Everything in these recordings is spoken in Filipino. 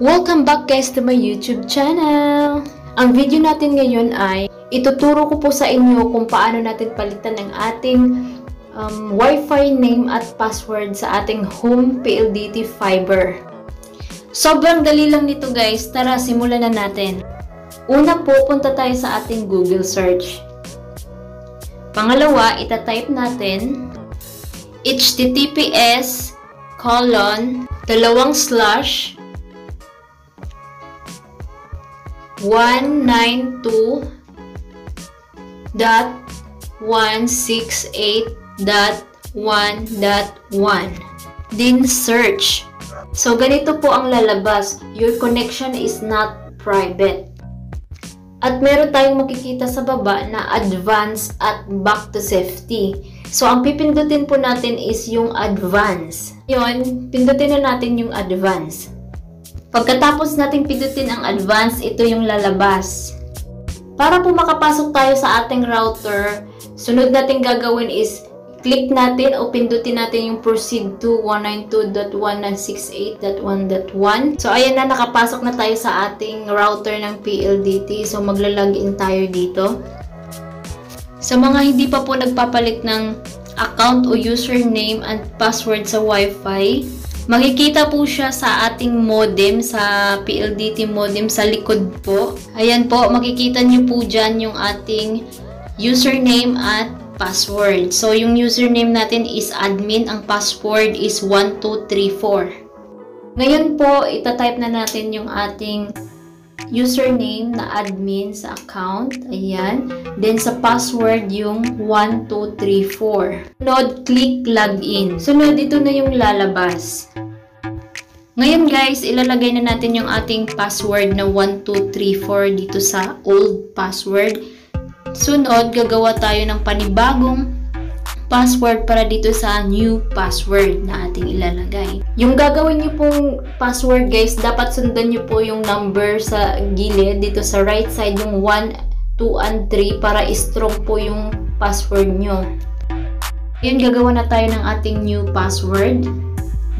Welcome back guys to my YouTube channel! Ang video natin ngayon ay ituturo ko po sa inyo kung paano natin palitan ang ating um, Wi-Fi name at password sa ating home PLDT fiber. Sobrang dali lang nito guys. Tara, simulan na natin. Una po, punta tayo sa ating Google search. Pangalawa, itatype natin https colon dalawang slash 192.168.1.1 Then search. So, ganito po ang lalabas. Your connection is not private. At meron tayong makikita sa baba na advance at back to safety. So, ang pipindutin po natin is yung advance. Yun, pindutin na natin yung advance. Pagkatapos nating pindutin ang advance, ito yung lalabas. Para po makapasok tayo sa ating router, sunod nating gagawin is click natin o pindutin natin yung proceed to 192.168.1.1. So, ayan na, nakapasok na tayo sa ating router ng PLDT. So, magla-login tayo dito. Sa mga hindi pa po nagpapalit ng account o username and password sa Wi-Fi, makikita po siya sa ating modem, sa PLDT modem sa likod po. Ayan po, makikita nyo po dyan yung ating username at password. So, yung username natin is admin, ang password is 1234. Ngayon po, itatype na natin yung ating username na admin sa account. Ayan. Then sa password yung 1234. Sunod, click login. Sunod, ito na yung lalabas. Ngayon guys, ilalagay na natin yung ating password na 1234 dito sa old password. Sunod, gagawa tayo ng panibagong password para dito sa new password na ating ilalagay. Yung gagawin nyo pong password guys, dapat sundan nyo po yung number sa gilid dito sa right side yung 1, 2, and 3 para strong po yung password nyo. Yun, gagawa na tayo ng ating new password.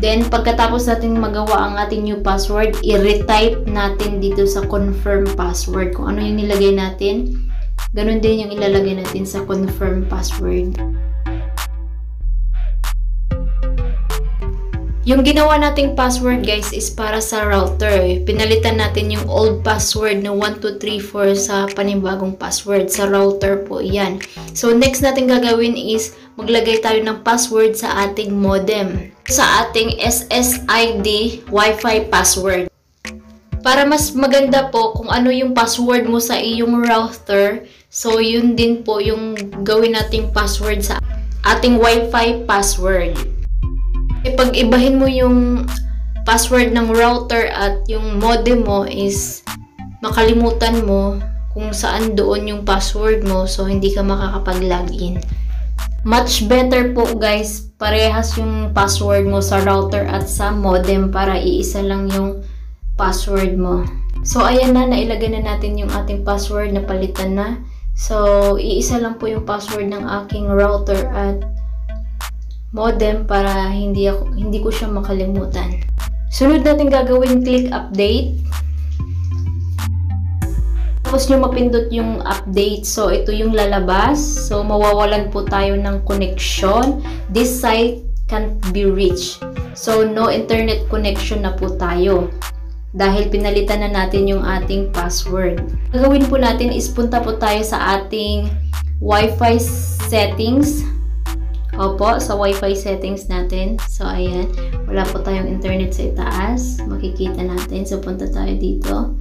Then, pagkatapos natin magawa ang ating new password, i-retype natin dito sa confirm password. Kung ano yung nilagay natin, ganun din yung ilalagay natin sa confirm password. Yung ginawa nating password guys is para sa router. Pinalitan natin yung old password na 1234 sa panibagong password. Sa router po yan. So next natin gagawin is maglagay tayo ng password sa ating modem. Sa ating SSID Wi-Fi password. Para mas maganda po kung ano yung password mo sa iyong router, so yun din po yung gawin nating password sa ating Wi-Fi password. E pag ibahin mo yung password ng router at yung modem mo is makalimutan mo kung saan doon yung password mo so hindi ka makakapag-login. Much better po guys, parehas yung password mo sa router at sa modem para iisa lang yung password mo. So ayan na, nailagay na natin yung ating password na palitan na. So iisa lang po yung password ng aking router at modem para hindi, ako, hindi ko siya makalimutan. Sunod natin gagawin, click update. Tapos nyo mapindot yung update. So, ito yung lalabas. So, mawawalan po tayo ng connection. This site can't be reached. So, no internet connection na po tayo. Dahil pinalitan na natin yung ating password. Gagawin po natin is punta po tayo sa ating Wi-Fi settings. Opo, sa Wi-Fi settings natin. So, ayan. Wala po tayong internet sa itaas. Makikita natin. So, punta tayo dito.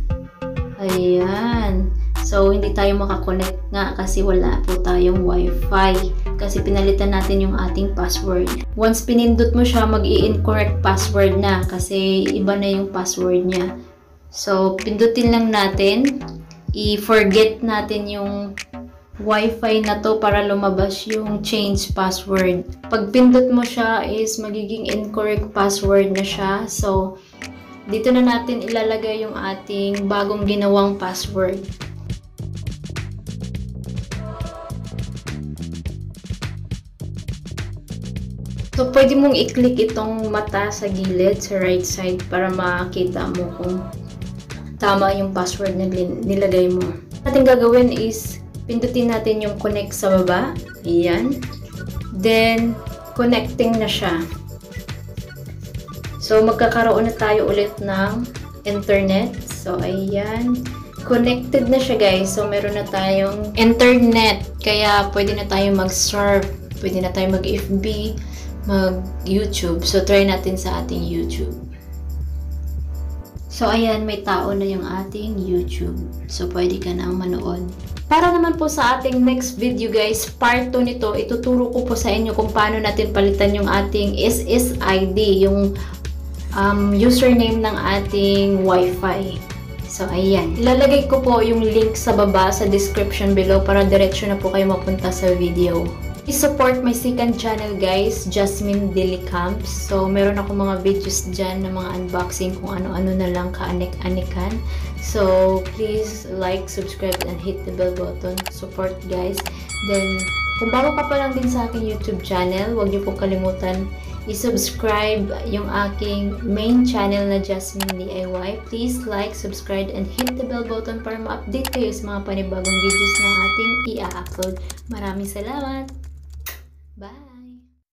Ayan. So, hindi tayo makakonect nga kasi wala po tayong Wi-Fi. Kasi pinalitan natin yung ating password. Once pinindot mo siya, mag i-incorrect password na kasi iba na yung password niya. So, pindutin lang natin. I-forget natin yung Wi-Fi na to para lumabas yung change password. Pag pindot mo siya is magiging incorrect password na siya. So, dito na natin ilalagay yung ating bagong ginawang password. So, pwede mong i-click itong mata sa gilid, sa right side, para makita mo kung tama yung password na nilagay mo. Ating gagawin is, pindutin natin yung connect sa baba. Ayan. Then, connecting na siya. So, magkakaroon na tayo ulit ng internet. So, ayan. Connected na siya, guys. So, meron na tayong internet. Kaya, pwede na tayo mag-surf. Pwede na tayo mag-FB, mag-YouTube. So, try natin sa ating YouTube. So, ayan, may tao na yung ating YouTube. So, pwede ka nang manood. Para naman po sa ating next video guys, part 2 nito, ituturo ko po sa inyo kung paano natin palitan yung ating SSID, yung um, username ng ating Wi-Fi. So, ayan. Ilalagay ko po yung link sa baba sa description below para diretsyo na po kayo mapunta sa video. I-support my second channel guys, Jasmine Dilicamps. So, meron ako mga videos dyan na mga unboxing kung ano-ano na lang kaanik-anikan. So, please like, subscribe, and hit the bell button. Support guys. Then, kung bago ka pa lang din sa aking YouTube channel, huwag niyo pong kalimutan i-subscribe yung aking main channel na Jasmine DIY. Please like, subscribe, and hit the bell button para ma-update kayo sa mga panibagong videos na ating i-upload. Maraming salamat!